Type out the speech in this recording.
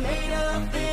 made up.